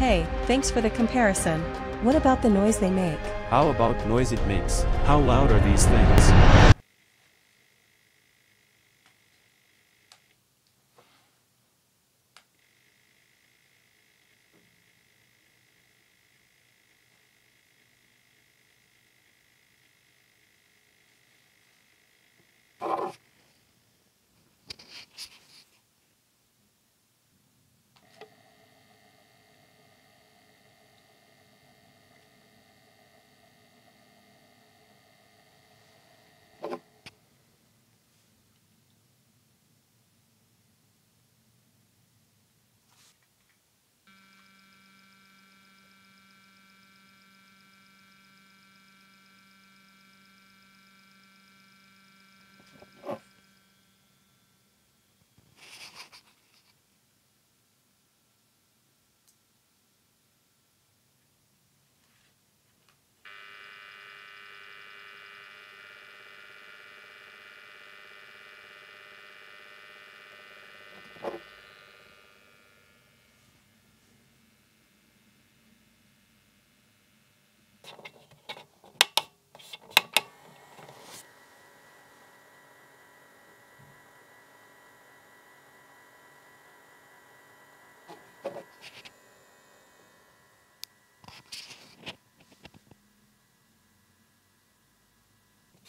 Hey, thanks for the comparison. What about the noise they make? How about noise it makes? How loud are these things?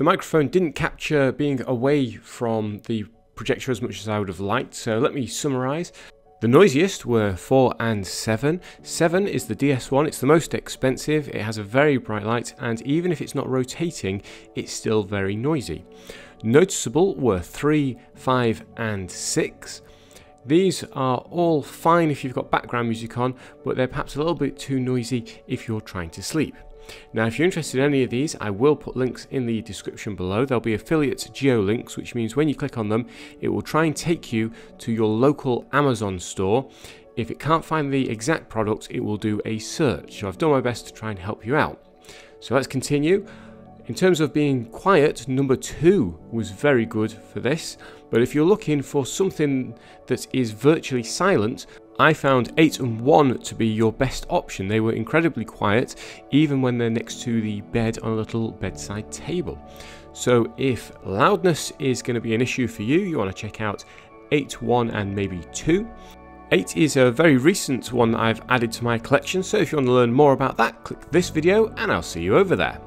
The microphone didn't capture being away from the projector as much as I would have liked, so let me summarise. The noisiest were 4 and 7. 7 is the DS1, it's the most expensive, it has a very bright light, and even if it's not rotating, it's still very noisy. Noticeable were 3, 5, and 6. These are all fine if you've got background music on, but they're perhaps a little bit too noisy if you're trying to sleep. Now, if you're interested in any of these, I will put links in the description below. There'll be affiliate geo links, which means when you click on them, it will try and take you to your local Amazon store. If it can't find the exact product, it will do a search. So I've done my best to try and help you out. So let's continue. In terms of being quiet, number two was very good for this. But if you're looking for something that is virtually silent, I found 8 and 1 to be your best option. They were incredibly quiet, even when they're next to the bed on a little bedside table. So if loudness is going to be an issue for you, you want to check out 8, 1 and maybe 2. 8 is a very recent one that I've added to my collection, so if you want to learn more about that, click this video and I'll see you over there.